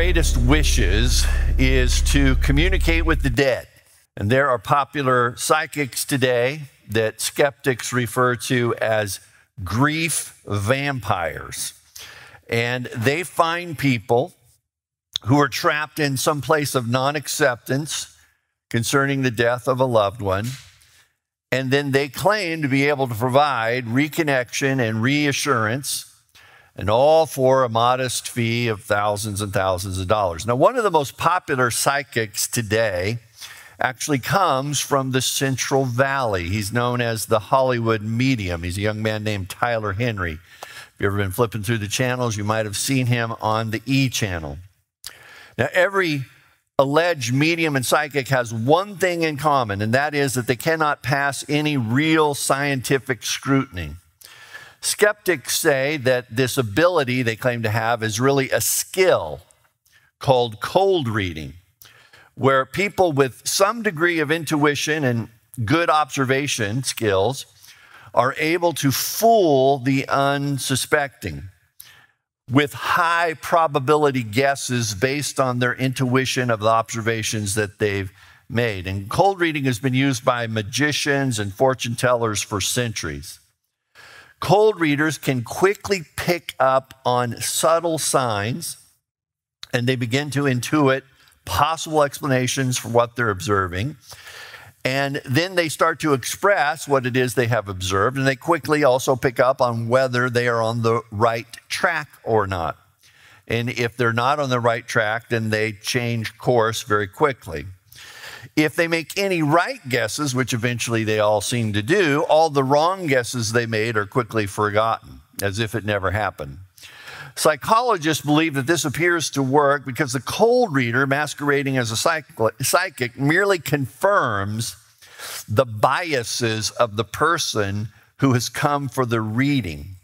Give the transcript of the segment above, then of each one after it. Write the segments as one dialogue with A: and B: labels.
A: greatest wishes is to communicate with the dead. And there are popular psychics today that skeptics refer to as grief vampires. And they find people who are trapped in some place of non acceptance concerning the death of a loved one. And then they claim to be able to provide reconnection and reassurance, and all for a modest fee of thousands and thousands of dollars. Now, one of the most popular psychics today actually comes from the Central Valley. He's known as the Hollywood Medium. He's a young man named Tyler Henry. If you've ever been flipping through the channels, you might have seen him on the E channel. Now, every alleged medium and psychic has one thing in common, and that is that they cannot pass any real scientific scrutiny. Skeptics say that this ability they claim to have is really a skill called cold reading where people with some degree of intuition and good observation skills are able to fool the unsuspecting with high probability guesses based on their intuition of the observations that they've made. And cold reading has been used by magicians and fortune tellers for centuries. Cold readers can quickly pick up on subtle signs and they begin to intuit possible explanations for what they're observing. And then they start to express what it is they have observed, and they quickly also pick up on whether they are on the right track or not. And if they're not on the right track, then they change course very quickly. If they make any right guesses, which eventually they all seem to do, all the wrong guesses they made are quickly forgotten, as if it never happened. Psychologists believe that this appears to work because the cold reader, masquerading as a psychic, merely confirms the biases of the person who has come for the reading.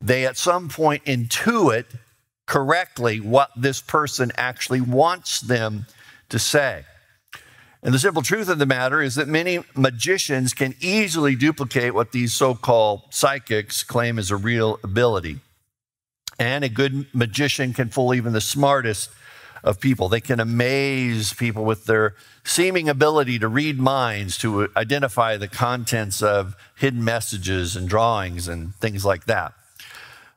A: They at some point intuit correctly what this person actually wants them to say. And the simple truth of the matter is that many magicians can easily duplicate what these so called psychics claim is a real ability. And a good magician can fool even the smartest of people. They can amaze people with their seeming ability to read minds, to identify the contents of hidden messages and drawings and things like that.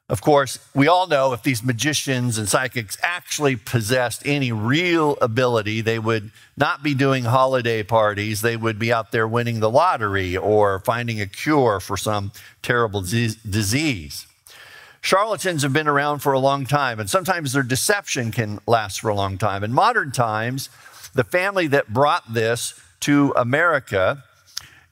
A: Of course, we all know if these magicians and psychics actually possessed any real ability, they would not be doing holiday parties. They would be out there winning the lottery or finding a cure for some terrible disease. Charlatans have been around for a long time, and sometimes their deception can last for a long time. In modern times, the family that brought this to America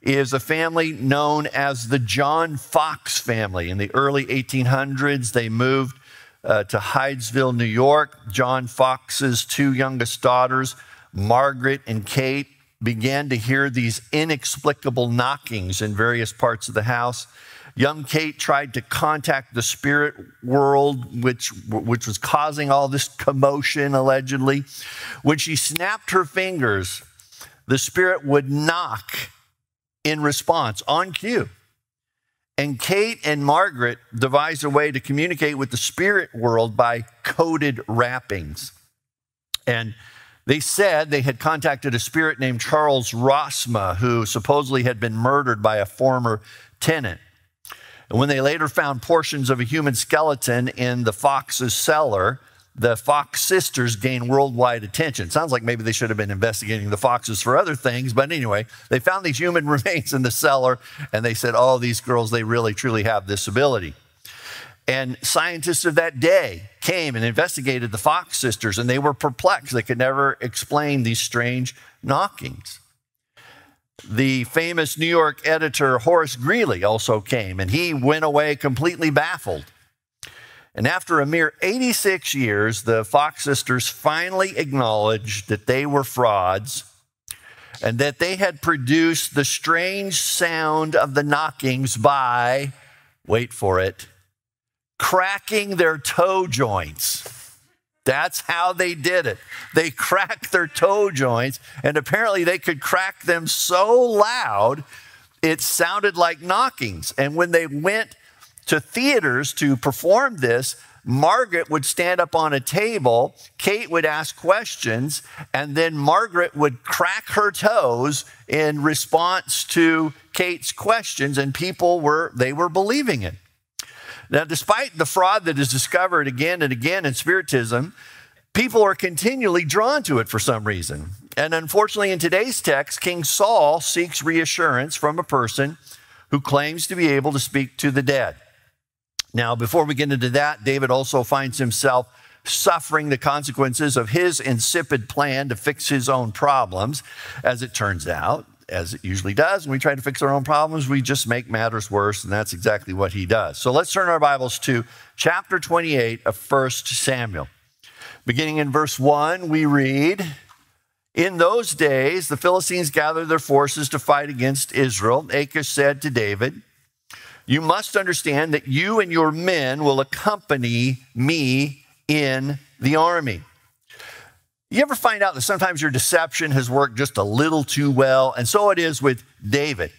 A: is a family known as the John Fox family. In the early 1800s, they moved uh, to Hydesville, New York. John Fox's two youngest daughters, Margaret and Kate, began to hear these inexplicable knockings in various parts of the house. Young Kate tried to contact the spirit world, which, which was causing all this commotion, allegedly. When she snapped her fingers, the spirit would knock in response on cue. And Kate and Margaret devised a way to communicate with the spirit world by coded rappings. And they said they had contacted a spirit named Charles Rosma, who supposedly had been murdered by a former tenant. And when they later found portions of a human skeleton in the Fox's cellar, the Fox sisters gained worldwide attention. Sounds like maybe they should have been investigating the Foxes for other things, but anyway, they found these human remains in the cellar and they said, oh, these girls, they really truly have this ability. And scientists of that day came and investigated the Fox sisters and they were perplexed. They could never explain these strange knockings. The famous New York editor Horace Greeley also came, and he went away completely baffled. And after a mere 86 years, the Fox sisters finally acknowledged that they were frauds and that they had produced the strange sound of the knockings by, wait for it, cracking their toe joints. That's how they did it. They cracked their toe joints, and apparently they could crack them so loud it sounded like knockings. And when they went to theaters to perform this, Margaret would stand up on a table, Kate would ask questions, and then Margaret would crack her toes in response to Kate's questions, and people were, they were believing it. Now, despite the fraud that is discovered again and again in Spiritism, people are continually drawn to it for some reason. And unfortunately, in today's text, King Saul seeks reassurance from a person who claims to be able to speak to the dead. Now, before we get into that, David also finds himself suffering the consequences of his insipid plan to fix his own problems. As it turns out, as it usually does, when we try to fix our own problems, we just make matters worse, and that's exactly what he does. So let's turn our Bibles to chapter 28 of 1 Samuel. Beginning in verse 1, we read In those days, the Philistines gathered their forces to fight against Israel. Achish said to David, you must understand that you and your men will accompany me in the army. You ever find out that sometimes your deception has worked just a little too well? And so it is with David.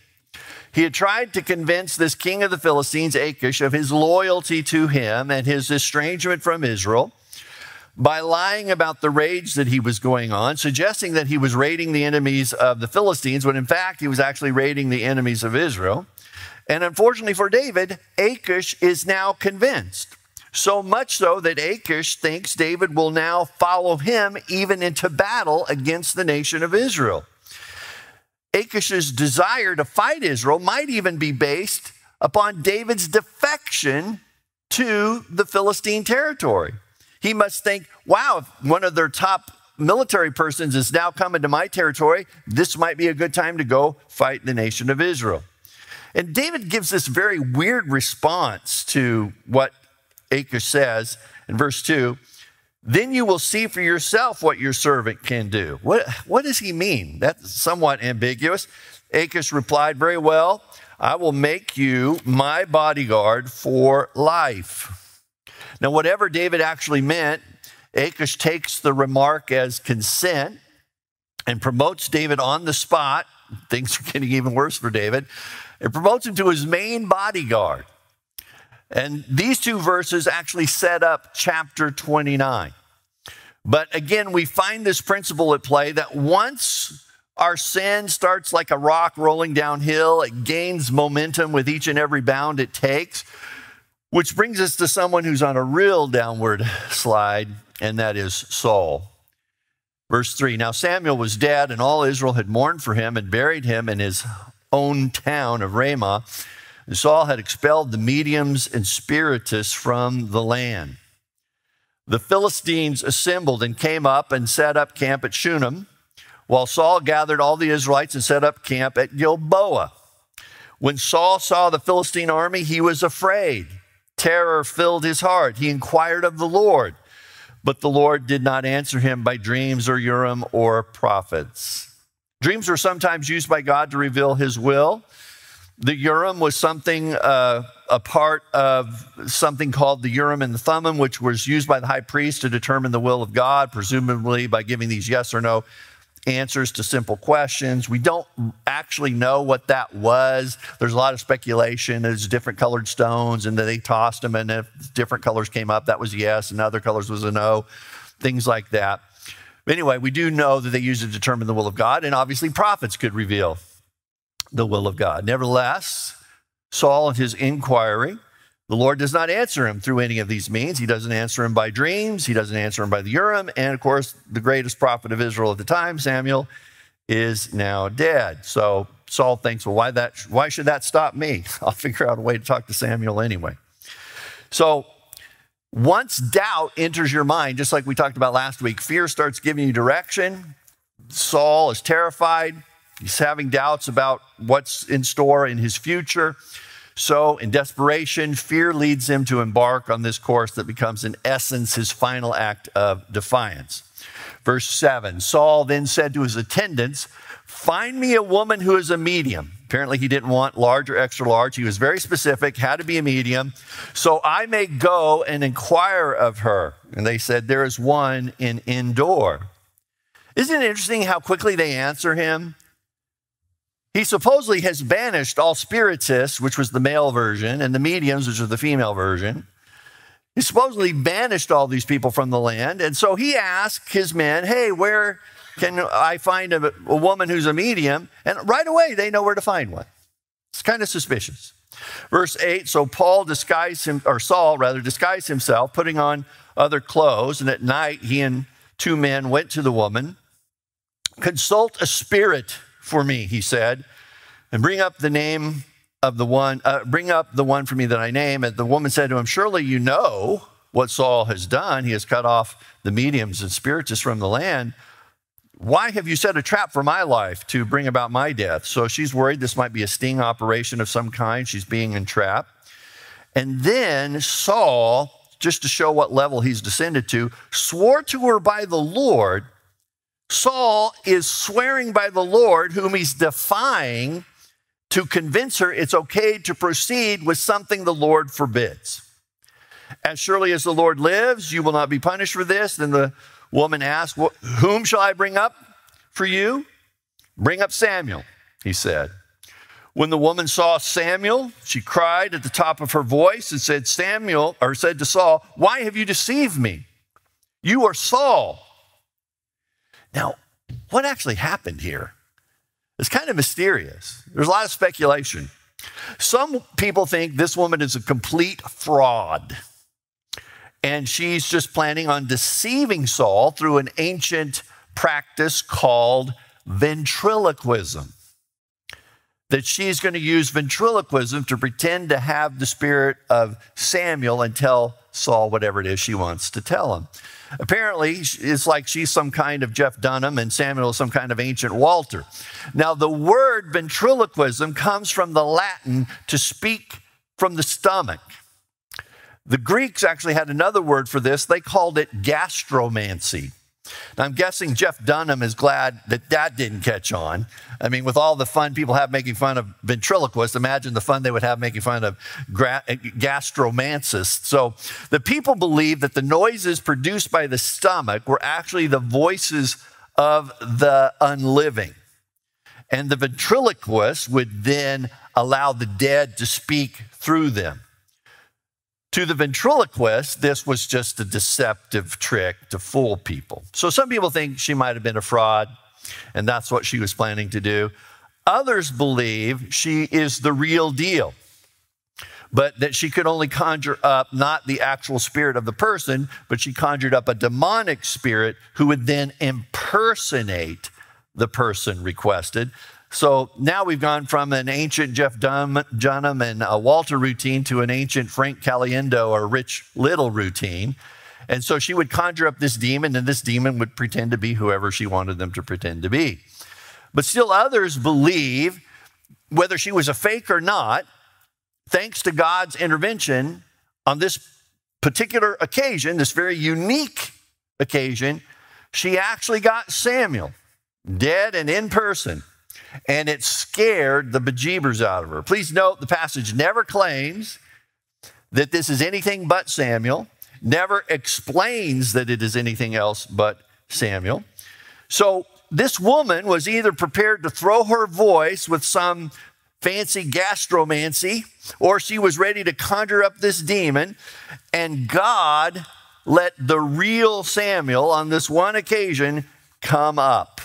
A: He had tried to convince this king of the Philistines, Achish, of his loyalty to him and his estrangement from Israel by lying about the raids that he was going on, suggesting that he was raiding the enemies of the Philistines, when in fact he was actually raiding the enemies of Israel. And unfortunately for David, Achish is now convinced. So much so that Achish thinks David will now follow him even into battle against the nation of Israel. Achish's desire to fight Israel might even be based upon David's defection to the Philistine territory. He must think, wow, if one of their top military persons is now coming to my territory, this might be a good time to go fight the nation of Israel. And David gives this very weird response to what Achish says in verse 2 Then you will see for yourself what your servant can do. What, what does he mean? That's somewhat ambiguous. Achish replied, Very well, I will make you my bodyguard for life. Now, whatever David actually meant, Achish takes the remark as consent and promotes David on the spot. Things are getting even worse for David. It promotes him to his main bodyguard. And these two verses actually set up chapter 29. But again, we find this principle at play that once our sin starts like a rock rolling downhill, it gains momentum with each and every bound it takes, which brings us to someone who's on a real downward slide, and that is Saul. Verse 3 Now Samuel was dead, and all Israel had mourned for him and buried him in his own town of Ramah. Saul had expelled the mediums and spiritists from the land. The Philistines assembled and came up and set up camp at Shunem, while Saul gathered all the Israelites and set up camp at Gilboa. When Saul saw the Philistine army, he was afraid. Terror filled his heart. He inquired of the Lord, but the Lord did not answer him by dreams or Urim or prophets. Dreams were sometimes used by God to reveal his will. The Urim was something, uh, a part of something called the Urim and the Thummim, which was used by the high priest to determine the will of God, presumably by giving these yes or no answers to simple questions. We don't actually know what that was. There's a lot of speculation. There's different colored stones, and they tossed them, and if different colors came up, that was yes, and other colors was a no, things like that. Anyway, we do know that they used it to determine the will of God, and obviously prophets could reveal the will of God. Nevertheless, Saul and his inquiry, the Lord does not answer him through any of these means. He doesn't answer him by dreams, he doesn't answer him by the Urim, and of course, the greatest prophet of Israel at the time, Samuel, is now dead. So Saul thinks, well, why, that, why should that stop me? I'll figure out a way to talk to Samuel anyway. So once doubt enters your mind, just like we talked about last week, fear starts giving you direction. Saul is terrified. He's having doubts about what's in store in his future. So, in desperation, fear leads him to embark on this course that becomes, in essence, his final act of defiance. Verse 7 Saul then said to his attendants, Find me a woman who is a medium. Apparently, he didn't want large or extra large. He was very specific, had to be a medium. So I may go and inquire of her. And they said, There is one in Endor. Isn't it interesting how quickly they answer him? He supposedly has banished all spiritists, which was the male version, and the mediums, which was the female version. He supposedly banished all these people from the land. And so he asked his men, Hey, where can I find a, a woman who's a medium? And right away, they know where to find one. It's kind of suspicious. Verse 8 So Paul disguised him, or Saul rather, disguised himself, putting on other clothes. And at night, he and two men went to the woman. Consult a spirit for me, he said, and bring up the name of the one, uh, bring up the one for me that I name. And the woman said to him, Surely you know what Saul has done. He has cut off the mediums and spiritists from the land. Why have you set a trap for my life to bring about my death? So she's worried this might be a sting operation of some kind. She's being entrapped. And then Saul, just to show what level he's descended to, swore to her by the Lord. Saul is swearing by the Lord, whom he's defying to convince her it's okay to proceed with something the Lord forbids. As surely as the Lord lives, you will not be punished for this. Then the woman asked, Whom shall I bring up for you? Bring up Samuel, he said. When the woman saw Samuel, she cried at the top of her voice and said, Samuel, or said to Saul, Why have you deceived me? You are Saul. Now, what actually happened here? It's kind of mysterious. There's a lot of speculation. Some people think this woman is a complete fraud. And she's just planning on deceiving Saul through an ancient practice called ventriloquism. That she's going to use ventriloquism to pretend to have the spirit of Samuel and tell Saul whatever it is she wants to tell him. Apparently, it's like she's some kind of Jeff Dunham and Samuel is some kind of ancient Walter. Now, the word ventriloquism comes from the Latin to speak from the stomach. The Greeks actually had another word for this. They called it gastromancy. Now, I'm guessing Jeff Dunham is glad that that didn't catch on. I mean, with all the fun people have making fun of ventriloquists, imagine the fun they would have making fun of uh, gastromancists. So, the people believed that the noises produced by the stomach were actually the voices of the unliving. And the ventriloquist would then allow the dead to speak through them. To the ventriloquist, this was just a deceptive trick to fool people. So some people think she might have been a fraud, and that's what she was planning to do. Others believe she is the real deal, but that she could only conjure up not the actual spirit of the person, but she conjured up a demonic spirit who would then impersonate the person requested. So now we've gone from an ancient Jeff Dunham and Walter routine to an ancient Frank Caliendo or Rich Little routine. And so she would conjure up this demon, and this demon would pretend to be whoever she wanted them to pretend to be. But still, others believe, whether she was a fake or not, thanks to God's intervention on this particular occasion, this very unique occasion, she actually got Samuel dead and in person and it scared the bejeebers out of her. Please note the passage never claims that this is anything but Samuel, never explains that it is anything else but Samuel. So this woman was either prepared to throw her voice with some fancy gastromancy, or she was ready to conjure up this demon, and God let the real Samuel on this one occasion come up.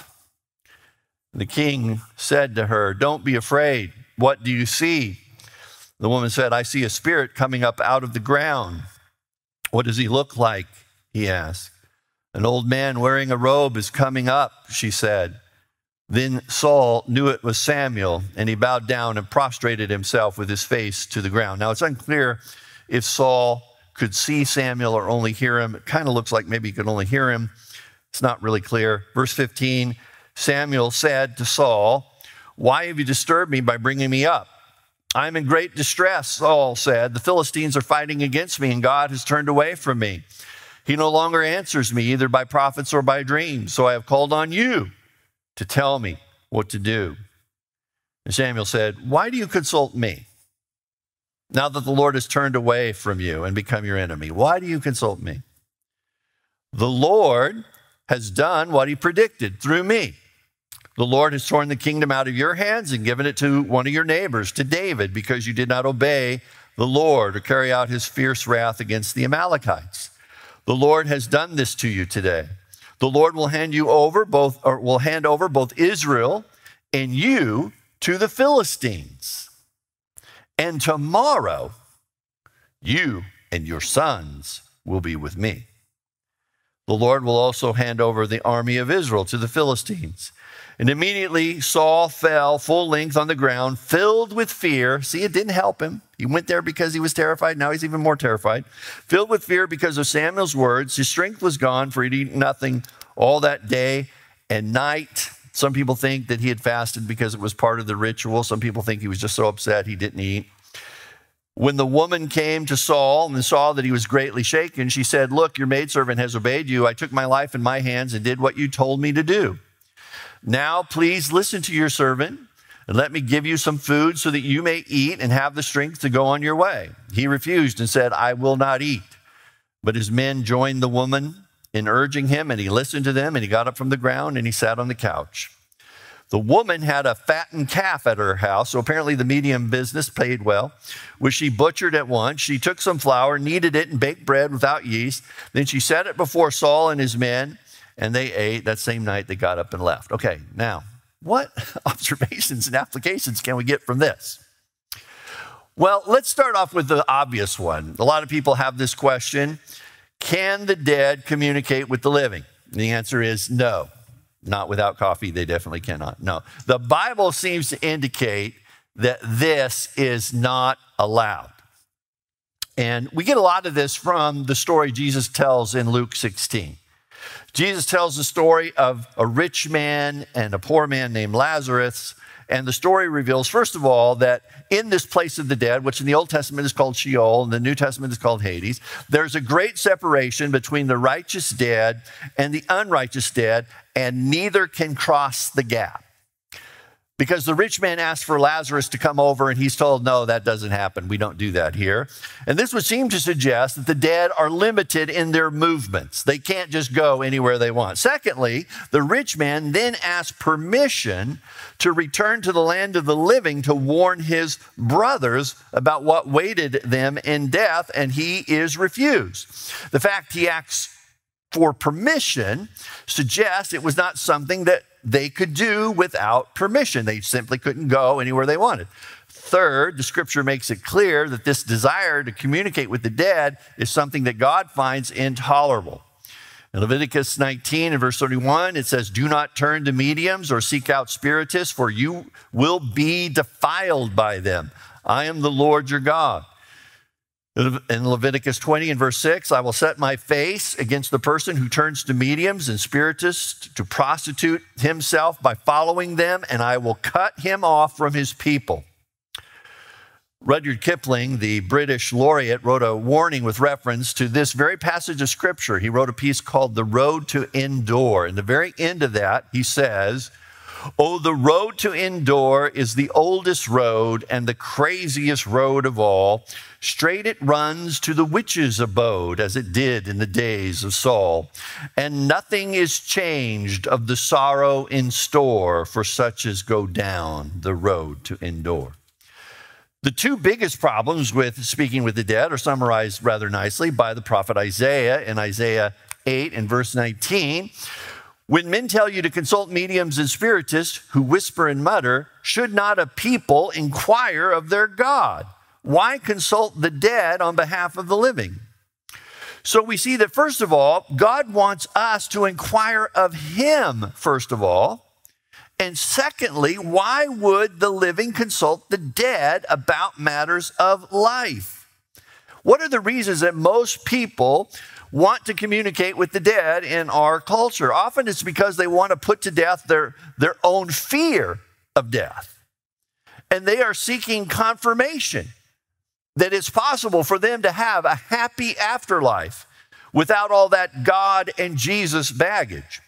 A: The king said to her, Don't be afraid. What do you see? The woman said, I see a spirit coming up out of the ground. What does he look like? He asked. An old man wearing a robe is coming up, she said. Then Saul knew it was Samuel, and he bowed down and prostrated himself with his face to the ground. Now, it's unclear if Saul could see Samuel or only hear him. It kind of looks like maybe he could only hear him. It's not really clear. Verse 15 Samuel said to Saul, Why have you disturbed me by bringing me up? I'm in great distress, Saul said. The Philistines are fighting against me, and God has turned away from me. He no longer answers me, either by prophets or by dreams. So I have called on you to tell me what to do. And Samuel said, Why do you consult me? Now that the Lord has turned away from you and become your enemy, why do you consult me? The Lord has done what he predicted through me. The Lord has torn the kingdom out of your hands and given it to one of your neighbors, to David, because you did not obey the Lord or carry out his fierce wrath against the Amalekites. The Lord has done this to you today. The Lord will hand you over both or will hand over both Israel and you to the Philistines. And tomorrow you and your sons will be with me. The Lord will also hand over the army of Israel to the Philistines. And immediately Saul fell full length on the ground, filled with fear. See, it didn't help him. He went there because he was terrified. Now he's even more terrified. Filled with fear because of Samuel's words. His strength was gone, for he'd eaten nothing all that day and night. Some people think that he had fasted because it was part of the ritual. Some people think he was just so upset he didn't eat. When the woman came to Saul and saw that he was greatly shaken, she said, Look, your maidservant has obeyed you. I took my life in my hands and did what you told me to do. Now, please listen to your servant and let me give you some food so that you may eat and have the strength to go on your way. He refused and said, I will not eat. But his men joined the woman in urging him, and he listened to them, and he got up from the ground and he sat on the couch. The woman had a fattened calf at her house, so apparently the medium business paid well, which she butchered at once. She took some flour, kneaded it, and baked bread without yeast. Then she set it before Saul and his men, and they ate. That same night, they got up and left. Okay, now, what observations and applications can we get from this? Well, let's start off with the obvious one. A lot of people have this question Can the dead communicate with the living? And the answer is no. Not without coffee, they definitely cannot. No. The Bible seems to indicate that this is not allowed. And we get a lot of this from the story Jesus tells in Luke 16. Jesus tells the story of a rich man and a poor man named Lazarus and the story reveals, first of all, that in this place of the dead, which in the Old Testament is called Sheol and the New Testament is called Hades, there's a great separation between the righteous dead and the unrighteous dead, and neither can cross the gap. Because the rich man asked for Lazarus to come over, and he's told, No, that doesn't happen. We don't do that here. And this would seem to suggest that the dead are limited in their movements. They can't just go anywhere they want. Secondly, the rich man then asked permission to return to the land of the living to warn his brothers about what waited them in death, and he is refused. The fact he asks for permission suggests it was not something that they could do without permission. They simply couldn't go anywhere they wanted. Third, the scripture makes it clear that this desire to communicate with the dead is something that God finds intolerable. In Leviticus 19 and verse 31, it says, Do not turn to mediums or seek out spiritists, for you will be defiled by them. I am the Lord your God. In Leviticus 20 and verse 6, I will set my face against the person who turns to mediums and spiritists to prostitute himself by following them, and I will cut him off from his people. Rudyard Kipling, the British laureate, wrote a warning with reference to this very passage of scripture. He wrote a piece called The Road to Endor. In the very end of that, he says, Oh, the road to Endor is the oldest road and the craziest road of all. Straight it runs to the witch's abode, as it did in the days of Saul. And nothing is changed of the sorrow in store for such as go down the road to Endor. The two biggest problems with speaking with the dead are summarized rather nicely by the prophet Isaiah in Isaiah 8 and verse 19. When men tell you to consult mediums and spiritists who whisper and mutter, should not a people inquire of their God? Why consult the dead on behalf of the living? So we see that, first of all, God wants us to inquire of Him, first of all. And secondly, why would the living consult the dead about matters of life? What are the reasons that most people want to communicate with the dead in our culture. Often it's because they want to put to death their, their own fear of death. And they are seeking confirmation that it's possible for them to have a happy afterlife without all that God and Jesus baggage.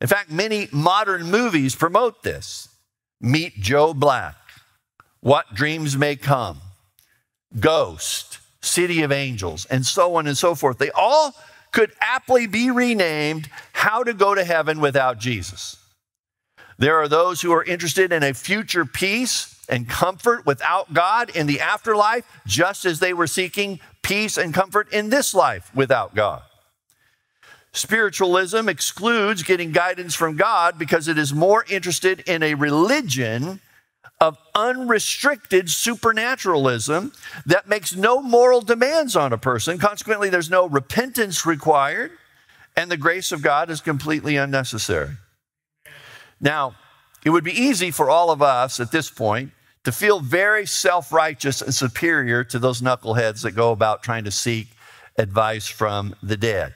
A: In fact, many modern movies promote this. Meet Joe Black, What Dreams May Come, Ghost, City of Angels, and so on and so forth. They all could aptly be renamed How to Go to Heaven Without Jesus. There are those who are interested in a future peace and comfort without God in the afterlife, just as they were seeking peace and comfort in this life without God. Spiritualism excludes getting guidance from God because it is more interested in a religion of unrestricted supernaturalism that makes no moral demands on a person. Consequently, there's no repentance required, and the grace of God is completely unnecessary. Now, it would be easy for all of us at this point to feel very self righteous and superior to those knuckleheads that go about trying to seek advice from the dead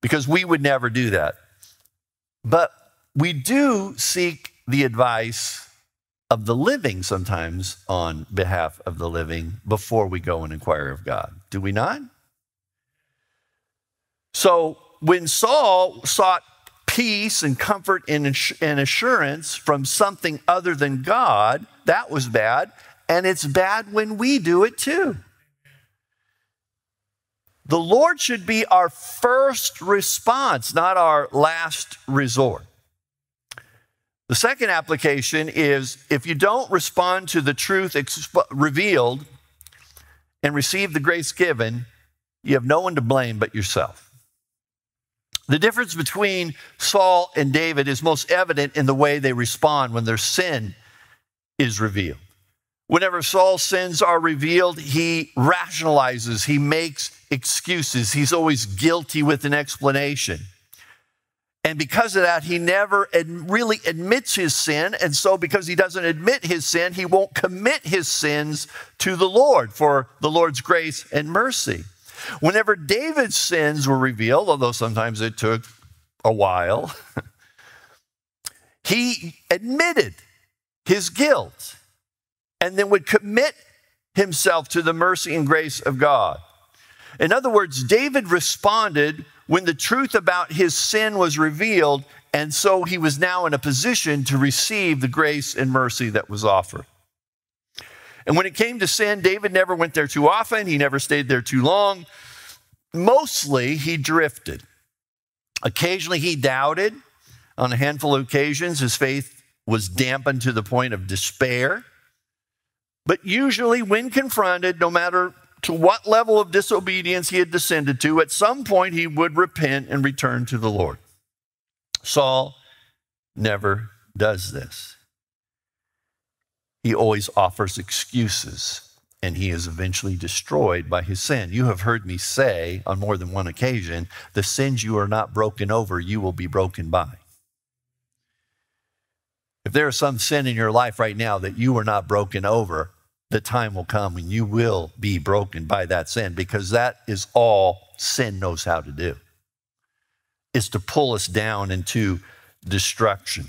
A: because we would never do that. But we do seek the advice of the living sometimes on behalf of the living before we go and inquire of God. Do we not? So when Saul sought peace and comfort and assurance from something other than God, that was bad. And it's bad when we do it too. The Lord should be our first response, not our last resort. The second application is if you don't respond to the truth revealed and receive the grace given, you have no one to blame but yourself. The difference between Saul and David is most evident in the way they respond when their sin is revealed. Whenever Saul's sins are revealed, he rationalizes, he makes excuses. He's always guilty with an explanation. And because of that, he never ad- really admits his sin. And so, because he doesn't admit his sin, he won't commit his sins to the Lord for the Lord's grace and mercy. Whenever David's sins were revealed, although sometimes it took a while, he admitted his guilt and then would commit himself to the mercy and grace of God. In other words, David responded when the truth about his sin was revealed, and so he was now in a position to receive the grace and mercy that was offered. And when it came to sin, David never went there too often, he never stayed there too long. Mostly, he drifted. Occasionally, he doubted. On a handful of occasions, his faith was dampened to the point of despair. But usually, when confronted, no matter to what level of disobedience he had descended to, at some point he would repent and return to the Lord. Saul never does this. He always offers excuses and he is eventually destroyed by his sin. You have heard me say on more than one occasion the sins you are not broken over, you will be broken by. If there is some sin in your life right now that you are not broken over, the time will come when you will be broken by that sin because that is all sin knows how to do is to pull us down into destruction.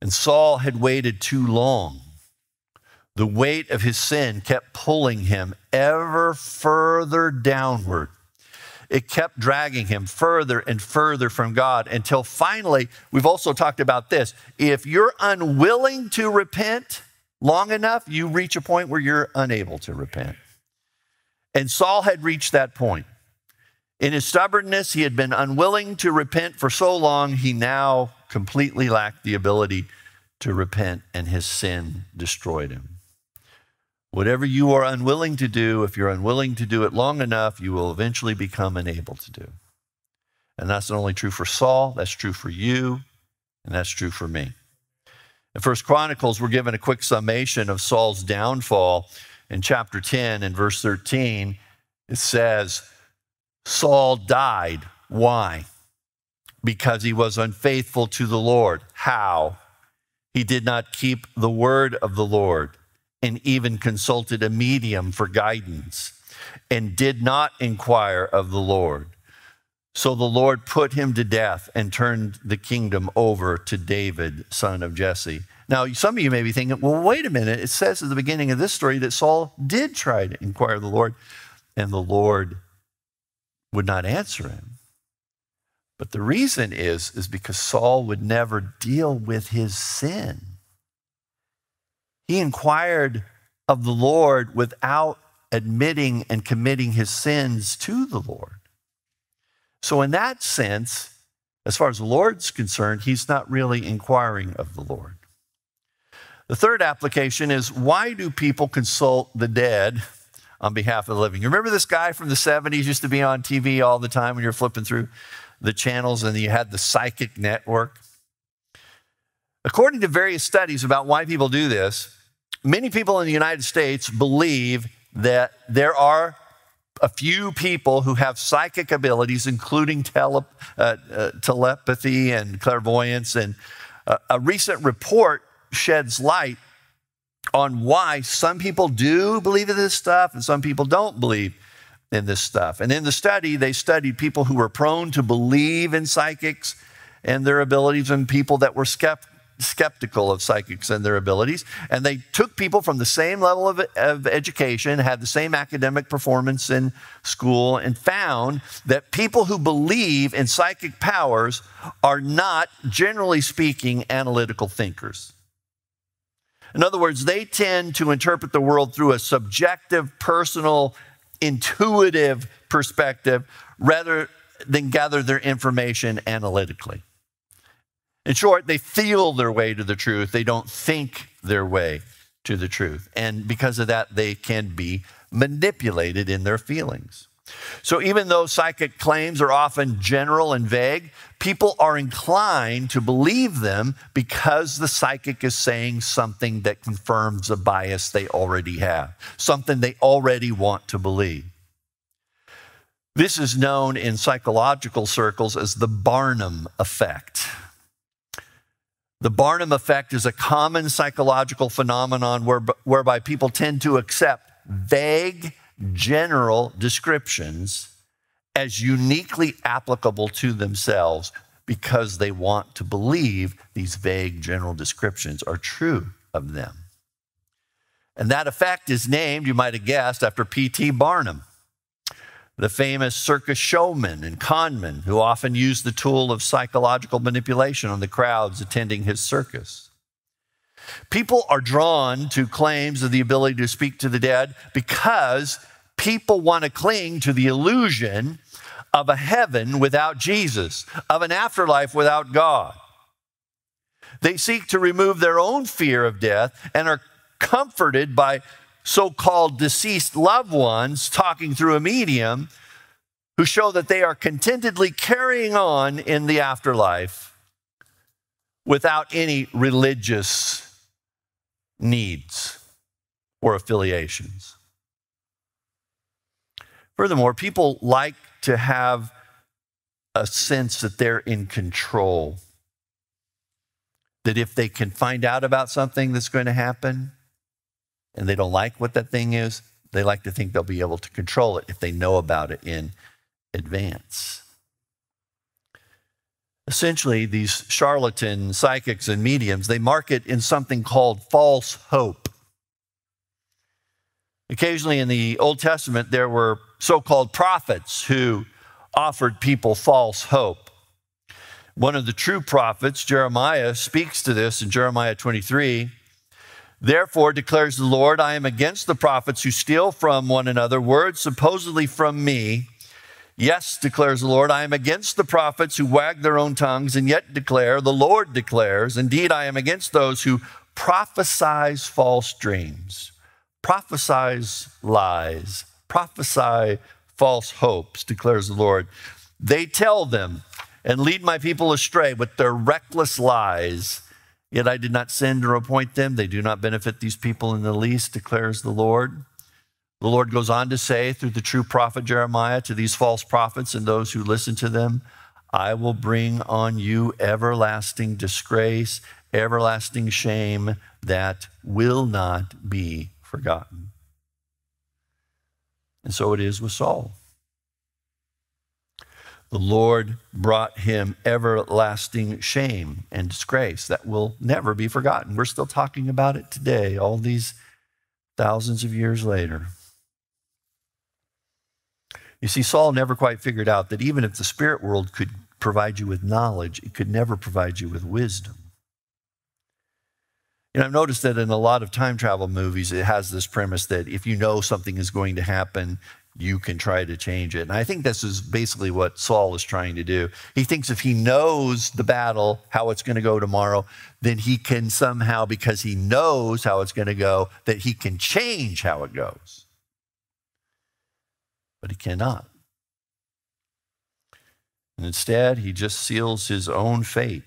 A: And Saul had waited too long. The weight of his sin kept pulling him ever further downward. It kept dragging him further and further from God until finally, we've also talked about this. If you're unwilling to repent long enough, you reach a point where you're unable to repent. And Saul had reached that point. In his stubbornness, he had been unwilling to repent for so long, he now completely lacked the ability to repent, and his sin destroyed him. Whatever you are unwilling to do, if you're unwilling to do it long enough, you will eventually become unable to do. And that's not only true for Saul, that's true for you, and that's true for me. In First Chronicles, we're given a quick summation of Saul's downfall. In chapter 10 and verse 13, it says, Saul died. Why? Because he was unfaithful to the Lord. How? He did not keep the word of the Lord and even consulted a medium for guidance and did not inquire of the Lord. So the Lord put him to death and turned the kingdom over to David, son of Jesse. Now, some of you may be thinking, well, wait a minute. It says at the beginning of this story that Saul did try to inquire of the Lord, and the Lord would not answer him. But the reason is, is because Saul would never deal with his sin. He inquired of the Lord without admitting and committing his sins to the Lord. So, in that sense, as far as the Lord's concerned, he's not really inquiring of the Lord. The third application is why do people consult the dead on behalf of the living? You remember this guy from the 70s used to be on TV all the time when you're flipping through the channels and you had the psychic network? According to various studies about why people do this, many people in the United States believe that there are a few people who have psychic abilities, including tele, uh, uh, telepathy and clairvoyance. And uh, a recent report sheds light on why some people do believe in this stuff and some people don't believe in this stuff. And in the study, they studied people who were prone to believe in psychics and their abilities and people that were skeptical skeptical of psychics and their abilities. And they took people from the same level of, of, education, had the same academic performance in school, and found that people who believe in psychic powers are not, generally speaking, analytical thinkers. In other words, they tend to interpret the world through a subjective, personal, intuitive perspective rather than gather their information analytically. In short, they feel their way to the truth, they don't think their way to the truth. And because of that, they can be manipulated in their feelings. So, even though psychic claims are often general and vague, people are inclined to believe them because the psychic is saying something that confirms a bias they already have, something they already want to believe. This is known in psychological circles as the Barnum effect. The Barnum effect is a common psychological phenomenon whereby people tend to accept vague, general descriptions as uniquely applicable to themselves because they want to believe these vague, general descriptions are true of them. And that effect is named, you might have guessed, after P.T. Barnum the famous circus showman and conman who often used the tool of psychological manipulation on the crowds attending his circus. People are drawn to claims of the ability to speak to the dead because people want to cling to the illusion of a heaven without Jesus, of an afterlife without God. They seek to remove their own fear of death and are comforted by so called deceased loved ones talking through a medium who show that they are contentedly carrying on in the afterlife without any religious needs or affiliations. Furthermore, people like to have a sense that they're in control. That if they can find out about something that's going to happen, and they don't like what that thing is, they like to think they'll be able to control it if they know about it in advance. Essentially, these charlatan psychics and mediums, they market in something called false hope. Occasionally in the Old Testament, there were so called prophets who offered people false hope. One of the true prophets, Jeremiah, speaks to this in Jeremiah 23. Therefore, declares the Lord, I am against the prophets who steal from one another words supposedly from me. Yes, declares the Lord, I am against the prophets who wag their own tongues and yet declare, the Lord declares, indeed, I am against those who prophesize false dreams, prophesize lies, prophesy false hopes, declares the Lord. They tell them and lead my people astray with their reckless lies Yet I did not send or appoint them. They do not benefit these people in the least, declares the Lord. The Lord goes on to say through the true prophet Jeremiah to these false prophets and those who listen to them, I will bring on you everlasting disgrace, everlasting shame that will not be forgotten. And so it is with Saul the Lord brought him everlasting shame and disgrace that will never be forgotten. We're still talking about it today, all these thousands of years later. You see, Saul never quite figured out that even if the spirit world could provide you with knowledge, it could never provide you with wisdom. And I've noticed that in a lot of time travel movies, it has this premise that if you know something is going to happen, you can try to change it. And I think this is basically what Saul is trying to do. He thinks if he knows the battle, how it's going to go tomorrow, then he can somehow, because he knows how it's going to go, that he can change how it goes. But he cannot. And instead, he just seals his own fate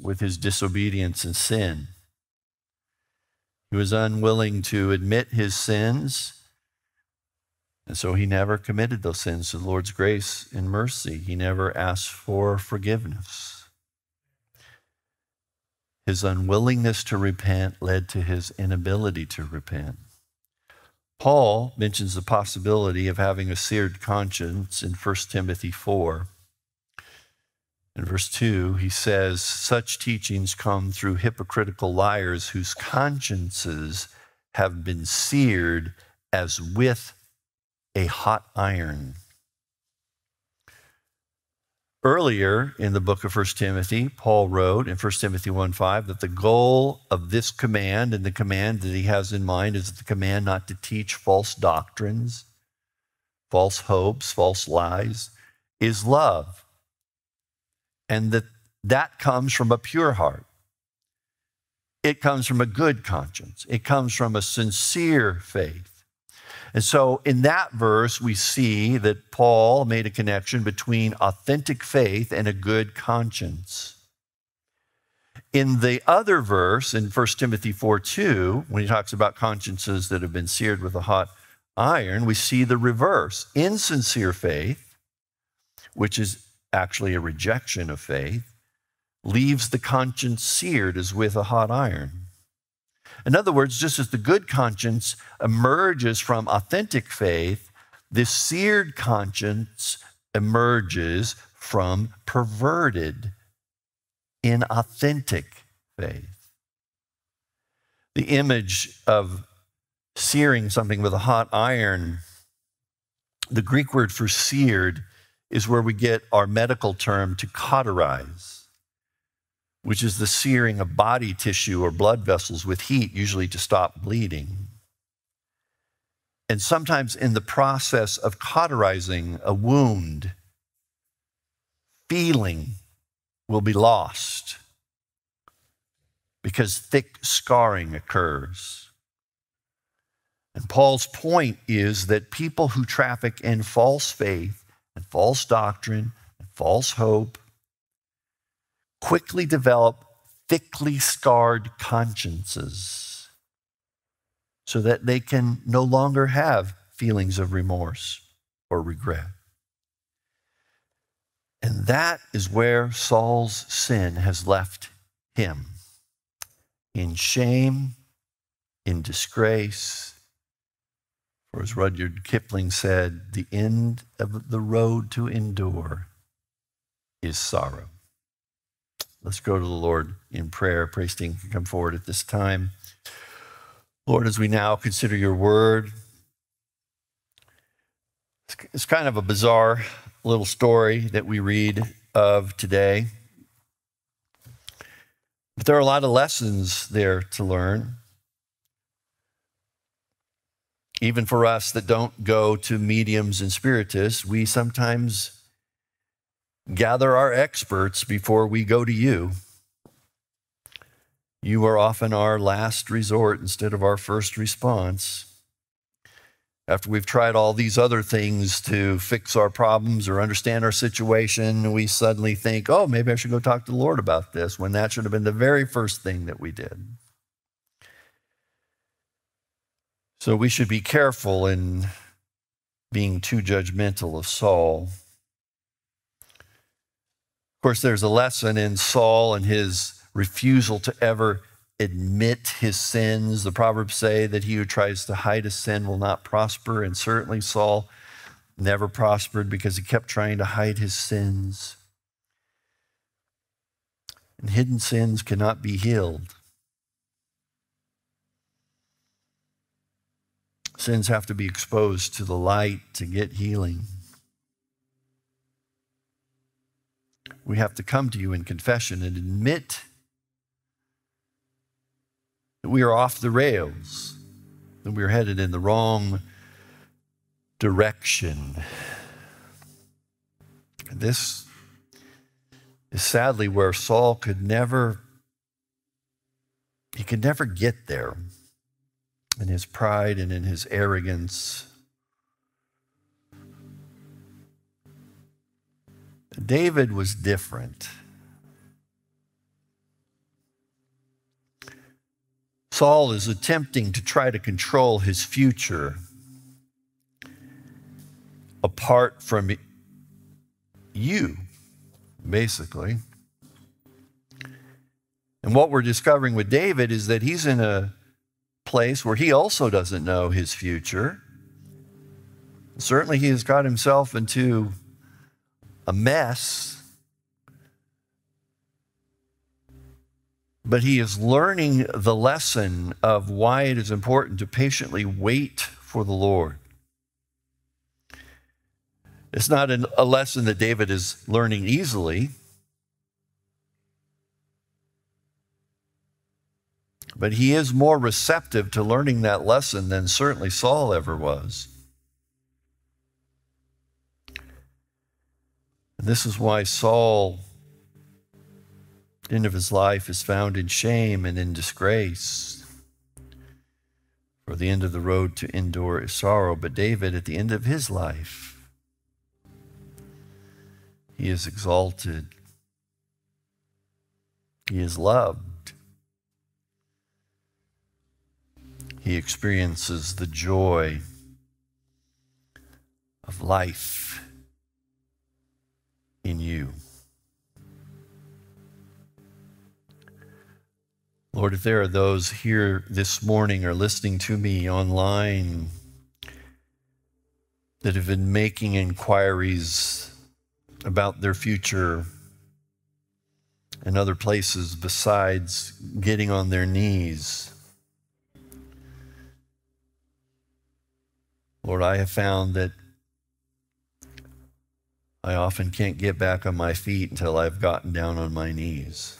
A: with his disobedience and sin. He was unwilling to admit his sins and so he never committed those sins to the Lord's grace and mercy. He never asked for forgiveness. His unwillingness to repent led to his inability to repent. Paul mentions the possibility of having a seared conscience in 1 Timothy 4. In verse 2, he says, Such teachings come through hypocritical liars whose consciences have been seared as with a hot iron. Earlier in the book of 1 Timothy, Paul wrote in 1 Timothy 1 5 that the goal of this command and the command that he has in mind is the command not to teach false doctrines, false hopes, false lies, is love. And that that comes from a pure heart. It comes from a good conscience. It comes from a sincere faith. And so in that verse, we see that Paul made a connection between authentic faith and a good conscience. In the other verse, in 1 Timothy 4 2, when he talks about consciences that have been seared with a hot iron, we see the reverse. Insincere faith, which is actually a rejection of faith, leaves the conscience seared as with a hot iron. In other words, just as the good conscience emerges from authentic faith, this seared conscience emerges from perverted, inauthentic faith. The image of searing something with a hot iron, the Greek word for seared is where we get our medical term to cauterize which is the searing of body tissue or blood vessels with heat, usually to stop bleeding. And sometimes in the process of cauterizing a wound, feeling will be lost because thick scarring occurs. And Paul's point is that people who traffic in false faith and false doctrine and false hope quickly develop thickly scarred consciences so that they can no longer have feelings of remorse or regret. And that is where Saul's sin has left him in shame, in disgrace. For as Rudyard Kipling said, the end of the road to Endor is sorrow. Let's go to the Lord in prayer. Praise team can come forward at this time. Lord, as we now consider your word, it's kind of a bizarre little story that we read of today. But there are a lot of lessons there to learn. Even for us that don't go to mediums and spiritists, we sometimes gather our experts before we go to you. You are often our last resort instead of our first response. After we've tried all these other things to fix our problems or understand our situation, we suddenly think, oh, maybe I should go talk to the Lord about this, when that should have been the very first thing that we did. So we should be careful in being too judgmental of Saul course, there's a lesson in Saul and his refusal to ever admit his sins. The Proverbs say that he who tries to hide a sin will not prosper, and certainly Saul never prospered because he kept trying to hide his sins. And hidden sins cannot be healed. Sins have to be exposed to the light to get healing. We have to come to you in confession and admit that we are off the rails, that we are headed in the wrong direction. This is sadly where Saul could never he could never get there in his pride and in his arrogance. David was different. Saul is attempting to try to control his future apart from you, basically. And what we're discovering with David is that he's in a place where he also doesn't know his future. Certainly, he has got himself into a mess. But he is learning the lesson of why it is important to patiently wait for the Lord. It's not an, a lesson that David is learning easily. But he is more receptive to learning that lesson than certainly Saul ever was. And this is why Saul, end of his life, is found in shame and in disgrace. For the end of the road to Endor is sorrow. But David, at the end of his life, he is exalted. He is loved. he experiences the joy of life Lord, if there are those here this morning or listening to me online that have been making inquiries about their future in other places besides getting on their knees, Lord, I have found that I often can't get back on my feet until I've gotten down on my knees.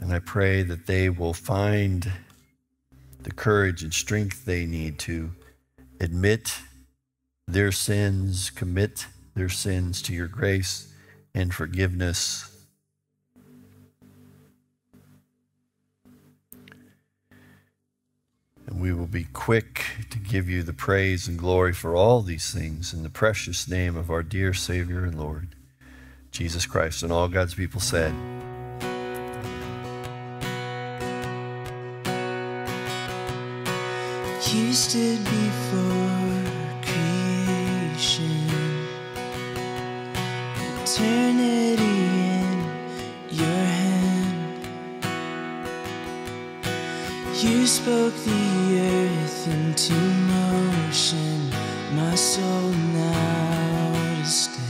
A: And I pray that they will find the courage and strength they need to admit their sins, commit their sins to your grace and forgiveness And we will be quick to give you the praise and glory for all these things in the precious name of our dear Savior and Lord, Jesus Christ. And all God's people said,
B: You stood before creation, eternity in your hand. You spoke the earth into motion, my soul now to stand.